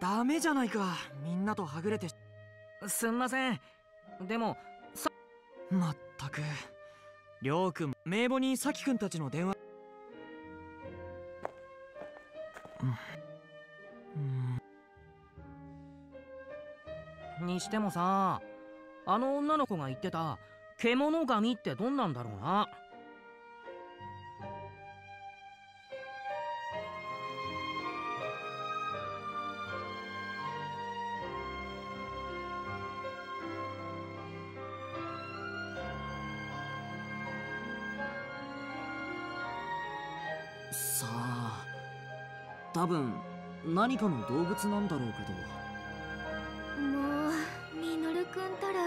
ダメじゃないか。みんなとはぐれて。すんません。でもさまったく。りょうくん名簿にさきくんたちの電話。うん。にしてもさあの女の子が言ってた獣神ってどんなんだろうな多分何かの動物なんだろうけど。もうミノルくんたら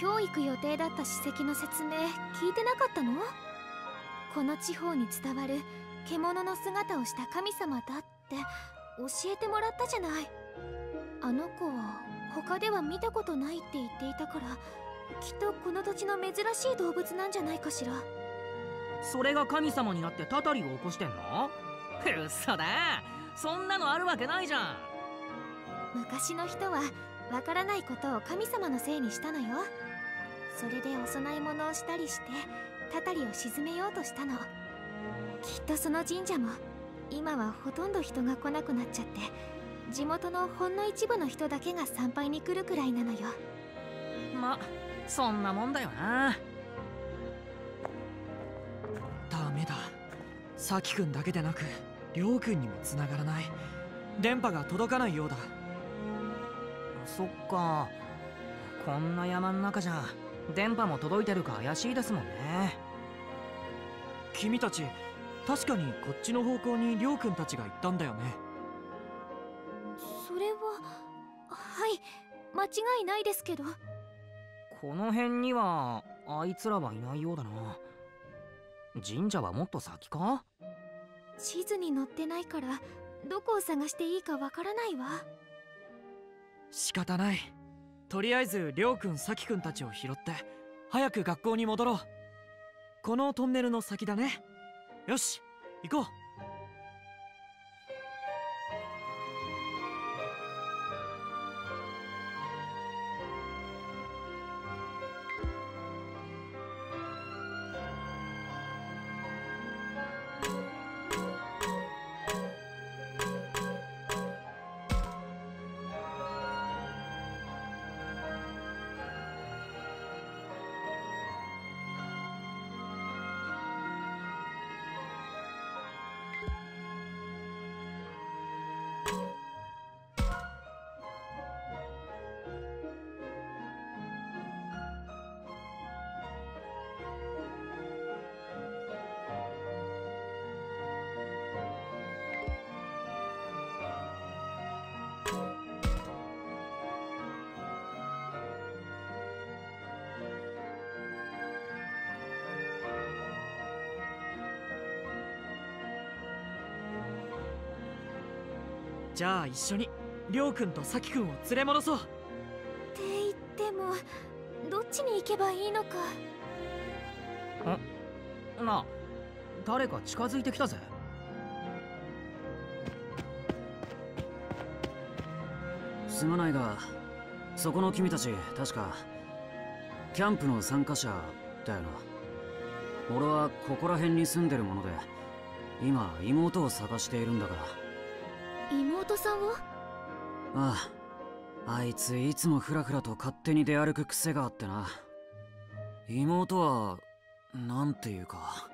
今日行く予定だった史跡の説明聞いてなかったの？この地方に伝わる獣の姿をした神様だって教えてもらったじゃない。あの子は他では見たことないって言っていたからきっとこの土地の珍しい動物なんじゃないかしら。それが神様になってたたりを起こしてんの？嘘だそんなのあるわけないじゃん。昔の人はわからないことを神様のせいにしたのよ。それでお供え物をしたりしてたたりを鎮めようとしたの。きっとその神社も今はほとんど人が来なくなっちゃって地元のほんの一部の人だけが参拝に来るくらいなのよ。まそんなもんだよな。ダメだ。さきくんだけでなくりょうくんにも繋がらない。電波が届かないようだ。そっか。こんな山ん中じゃ電波も届いてるか怪しいですもんね。君たち確かにこっちの方向にりょうくんたちが行ったんだよね。それははい間違いないですけど。この辺にはあいつらはいないようだな。神社はもっと先か？地図に載ってないからどこを探していいかわからないわ。仕方ない。とりあえずりょうくんさきくんたちを拾って早く学校に戻ろう。このトンネルの先だね。よし行こう。じゃあ一緒にりょうくんとさきくんを連れ戻そう。って言ってもどっちに行けばいいのか。んなあ誰か近づいてきたぜ。すまないがそこの君たち確かキャンプの参加者だよな。俺はここら辺に住んでるもので今妹を探しているんだが妹さんを？あああいついつもフラフラと勝手に出歩く癖があってな。妹はなんていうか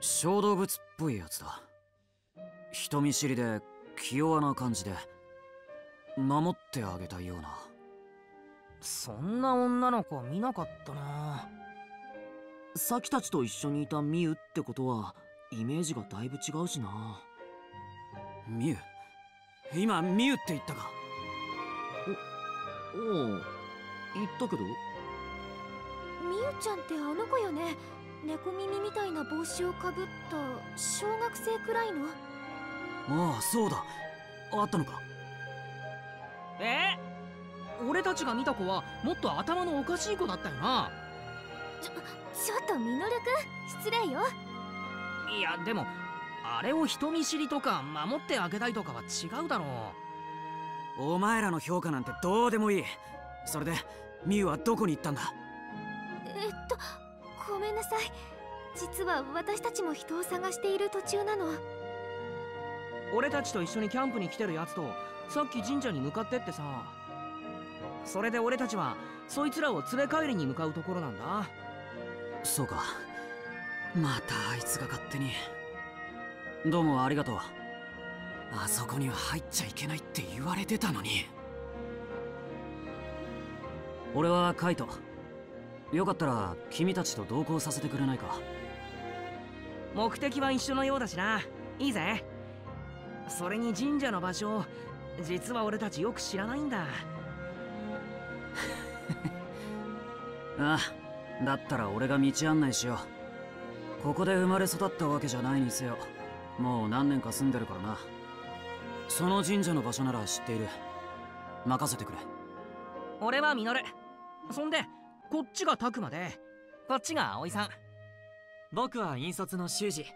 小動物っぽいやつだ。人見知りで気弱な感じで守ってあげたいような。そんな女の子見なかったな。サキたちと一緒にいたミュってことはイメージがだいぶ違うしなミュ今ミュって言ったか。おおう言ったけど？みゆちゃんってあの子よね。猫耳みたいな帽子をかぶった小学生くらいの。ああそうだ。あったのか。え？俺たちが見た子はもっと頭のおかしい子だったよな。ちょちょっとミノルくん失礼よ。いやでもあれを人見知りとか守ってあげたいとかは違うだろう。お前らの評価なんてどうでもいい。それでミュウはどこに行ったんだ？えっとごめんなさい。実は私たちも人を探している途中なの。俺たちと一緒にキャンプに来てるやつとさっき神社に向かってってさ。それで俺たちはそいつらを連れ帰りに向かうところなんだ。そうか。またあいつが勝手にどうもありがとう。あそこには入っちゃいけないって言われてたのに。俺はカイト。よかったら君たちと同行させてくれないか。目的は一緒のようだしな。いいぜ。それに神社の場所実は俺たちよく知らないんだ。ああだったら俺が道案内しよう。ここで生まれ育ったわけじゃないにせよもう何年か住んでるからな。その神社の場所なら知っている。任せてくれ。俺はミノルそんでこっちがタクマでこっちが葵さん。僕は引率の修二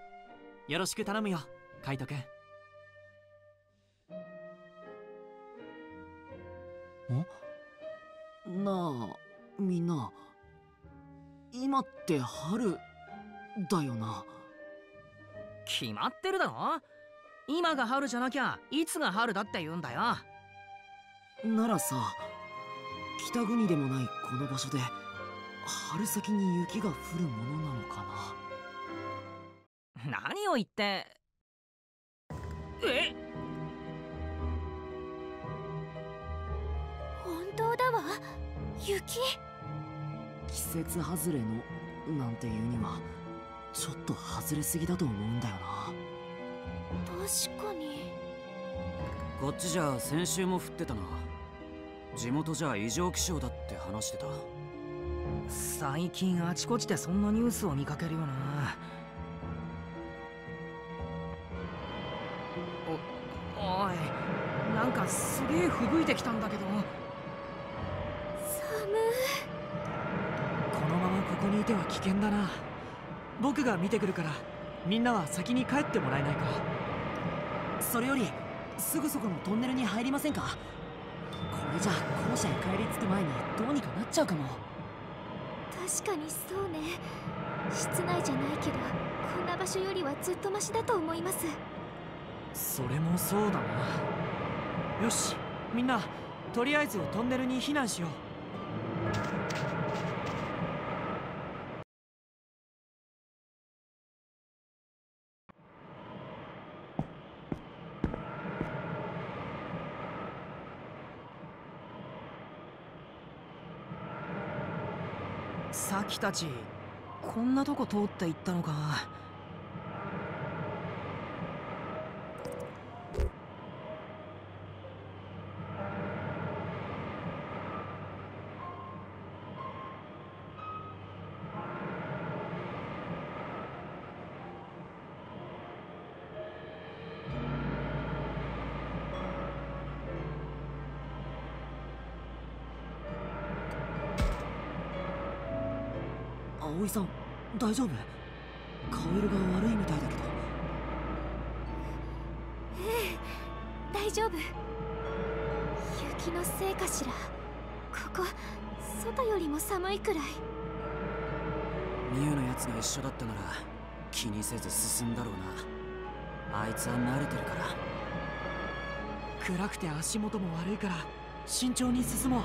よろしく頼むよ。カイトくんんなあみんな。今って春だよな決まってるだろ？今が春じゃなきゃいつが春だって言うんだよ。ならさ北国でもないこの場所で春先に雪が降るものなのかな？何を言って？え？本当だわ。雪？季節外れのなんていうにはちょっと外れすぎだと思うんだよな。確かに。こっちじゃ先週も降ってたな。地元じゃ異常気象だって話してた。最近あちこちでそんなニュースを見かけるよな。おおい。なんかすげえ吹雪いてきたんだけど。寒このままここにいては危険だな僕が見てくるからみんなは先に帰ってもらえないか。それよりすぐそこのトンネルに入りませんか？これじゃ校舎へ帰り着く前にどうにかなっちゃうかも。確かにそうね。室内じゃないけどこんな場所よりはずっとマシだと思います。それもそうだな。よしみんなとりあえずトンネルに避難しようさきたちこんなとこ通って行ったのか。大丈夫？顔色が悪いみたいだけど。ええ大丈夫。雪のせいかしら。ここ外よりも寒いくらい。ミュウのやつが一緒だったなら気にせず進んだろうな。あいつは慣れてるから。暗くて足元も悪いから慎重に進もう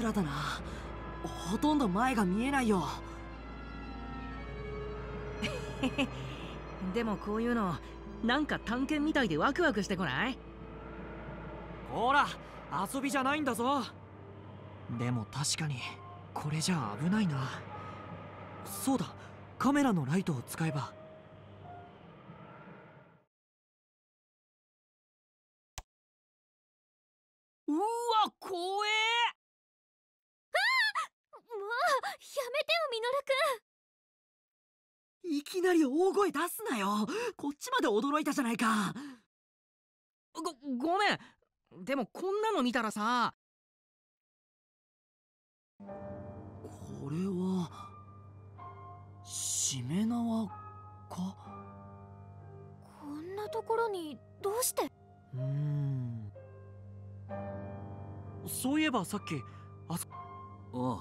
暗だな。ほとんど前が見えないよ。でもこういうのなんか探検みたいでワクワクしてこない？ほら遊びじゃないんだぞ。でも確かにこれじゃ危ないな。そうだカメラのライトを使えば。うわ怖えもうやめてよミノルいきなり大声出すなよ。こっちまで驚いたじゃないか。ごごめん。でもこんなの見たらさ。これはしめ縄か？こんなところにどうして？うーん。そういえばさっきあそお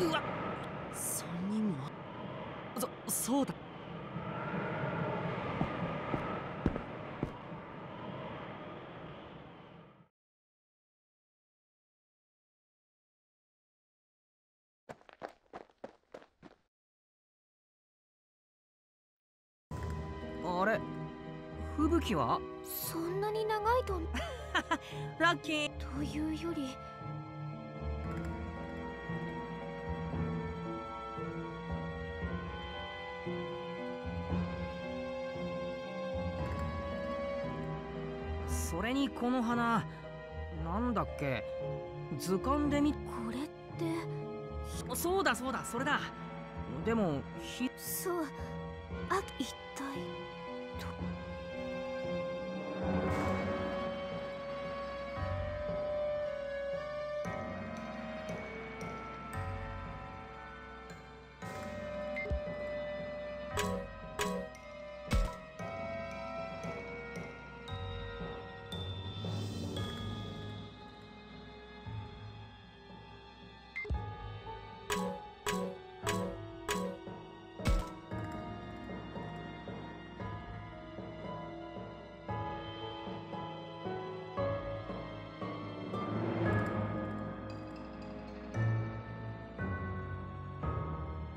ううわ三人も？そそうだ。あれ吹雪は？そんなに長いと ラッキー。というよりにこの花。なんだっけ？図鑑で見。これって。そそうだそうだそれだ。でもひそう。あ一体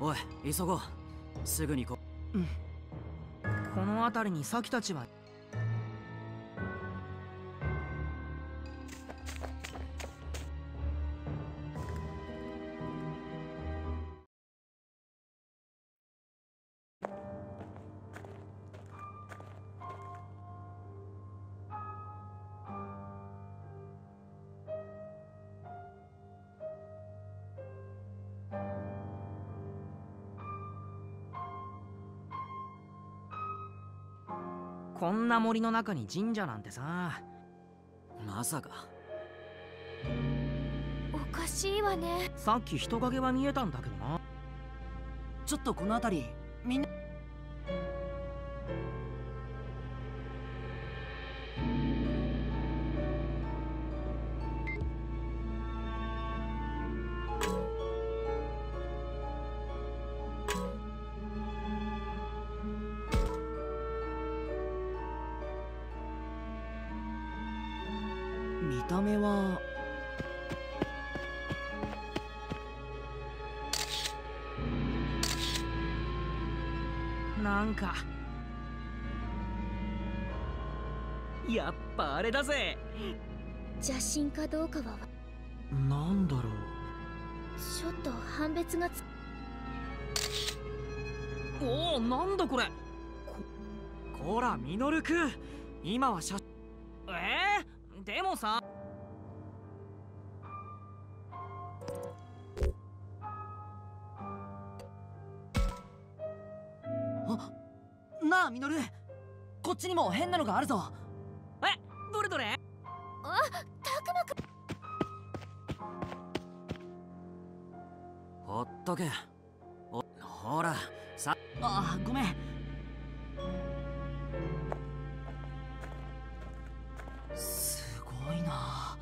おい急ごう。すぐにここの辺りにサキたちはな森の中に神社なんてさ。まさか。おかしいわね。さっき人影は見えたんだけどな。ちょっとこの辺りみんなれだぜ。邪神かどうかはなんだろう。ちょっと判別がつおおなんだこれ。こらミノルくん。今は写えー、でもさ。なあミノル。こっちにも変なのがあるぞとけおほら。さあごめん。すごいな。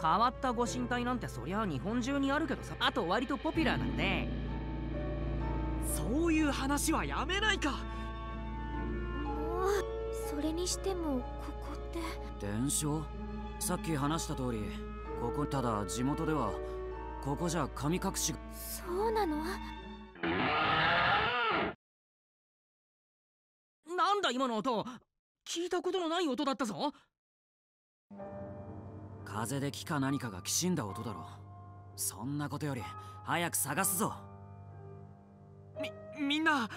変わったご神体なんてそりゃ日本中にあるけどさ。あと割とポピュラーなんでそういう話はやめないか。もうそれにしてもここって。伝承？さっき話した通りここただ地元ではここじゃ神隠しが。そうなの？なんだ今の音。聞いたことのない音だったぞ。風で木か何かがきしんだ音だろ。そんなことより早く探すぞ。みみんな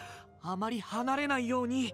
あまり離れないように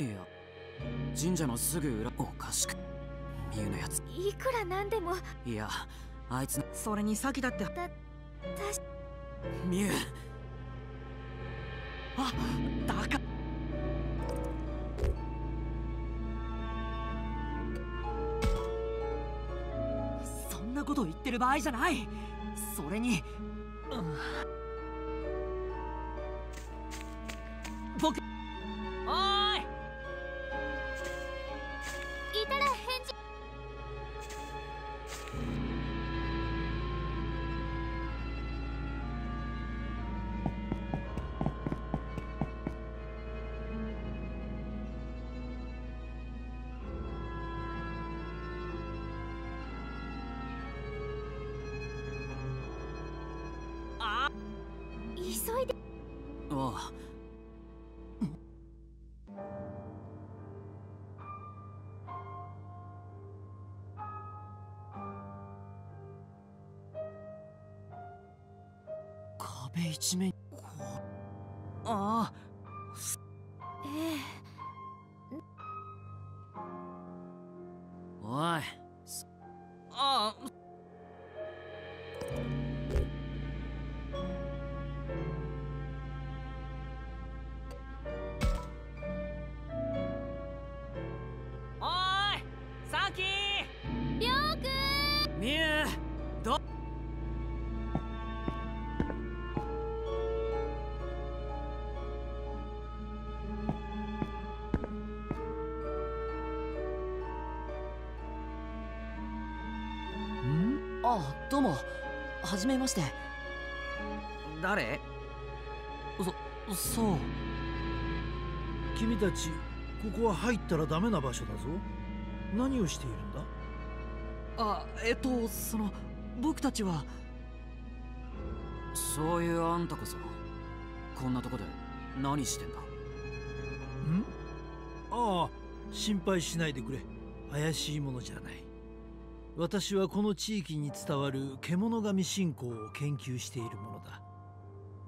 いや神社のすぐ裏おかしくミュウのやつ。いくらなんでも。いやあいつのそれに先だってたたミュウあだかそんなこと言ってる場合じゃない。それに一面あええおい。ああおーい。サキりょうくん。ミュウどんどうもはじめまして。誰？そう。君たちここは入ったらダメな場所だぞ。何をしているんだ？あえっとその僕たちは。そういうあんたこそこんなとこで何してんだ？ん？ああ心配しないでくれ。怪しいものじゃない私はこの地域に伝わる獣神信仰を研究しているものだ。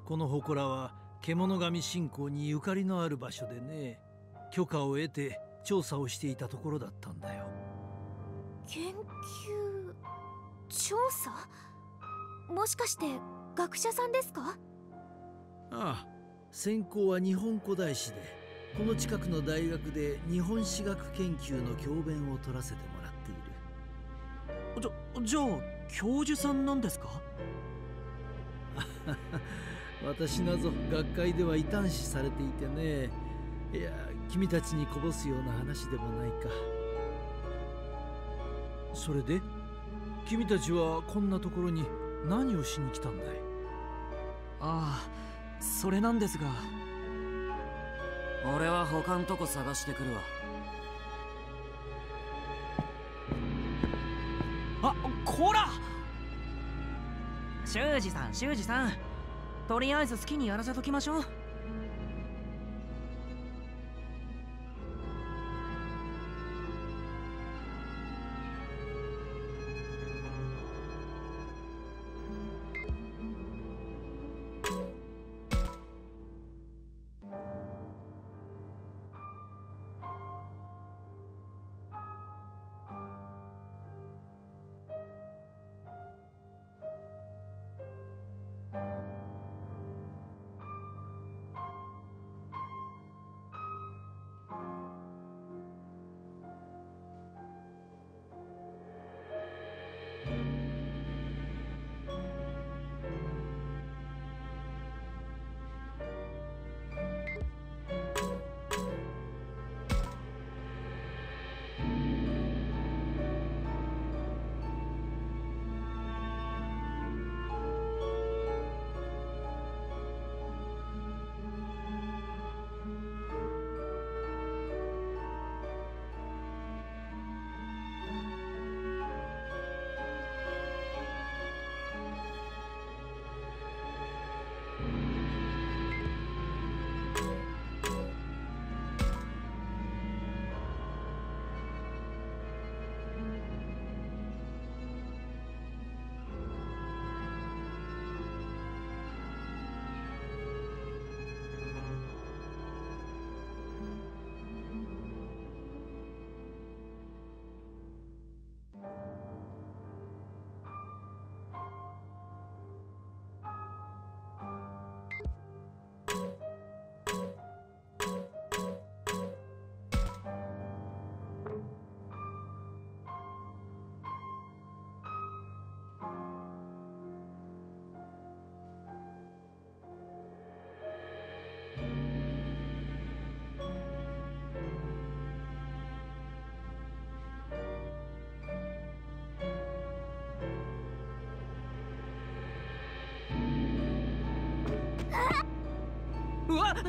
この祠は獣神信仰にゆかりのある場所でね許可を得て調査をしていたところだったんだよ。研究？調査？もしかして学者さんですか？ああ専攻は日本古代史でこの近くの大学で日本史学研究の教鞭を取らせてもじゃあ教授さんなんですか？私なぞ学会では異端視されていてね。いや君たちにこぼすような話でもないか。それで？君たちはこんなところに何をしに来たんだい？ああそれなんですが。俺は他んとこ探してくるわ修二さん修二さん。とりあえず好きにやらせときましょう。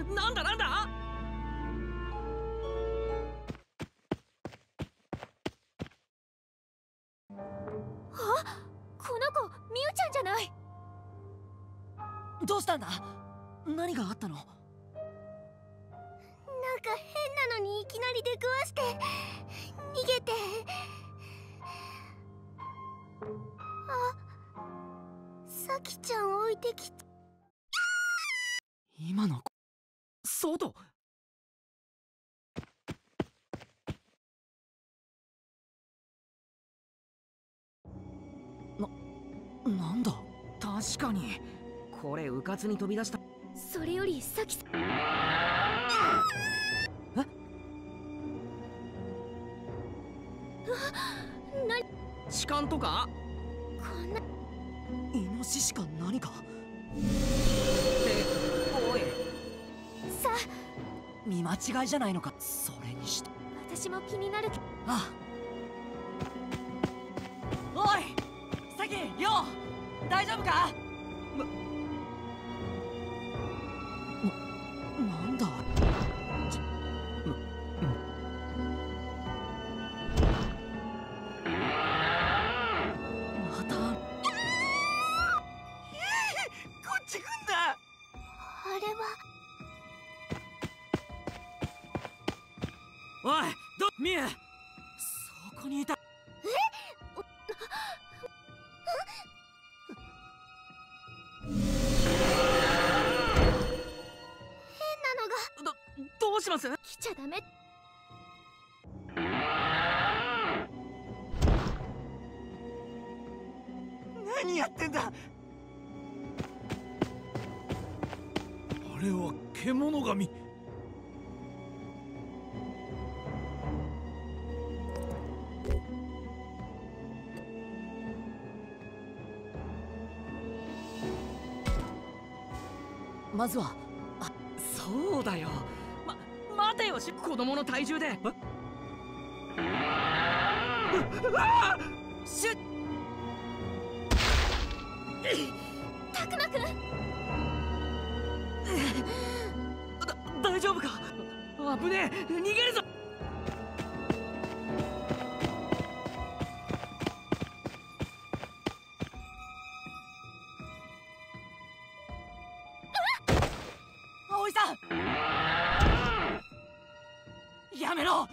なんだなんだ？この子みゆちゃんじゃない。どうしたんだ？何があったの？確かに。これうかつに飛び出した。それよりさきさ痴漢とか？こんな。イノシシか何か？っておいさ見間違いじゃないのか？それにして。私も気になるけど。あ。おいサキヨウ大丈夫か？します来ちゃダメ。何やってんだ。あれは獣神。まずはそうだよ。ま待てよし子供の体重で。シュッ。たくまくん。だ大丈夫か？危ねえ。逃げるぞ。葵さん。やめろ。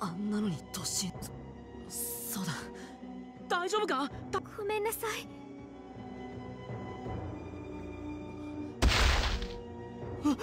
あんなのに突進。そそうだ。大丈夫か？たごめんなさい。い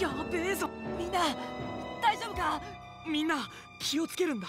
やべえぞ。みんな大丈夫か？みんな気をつけるんだ。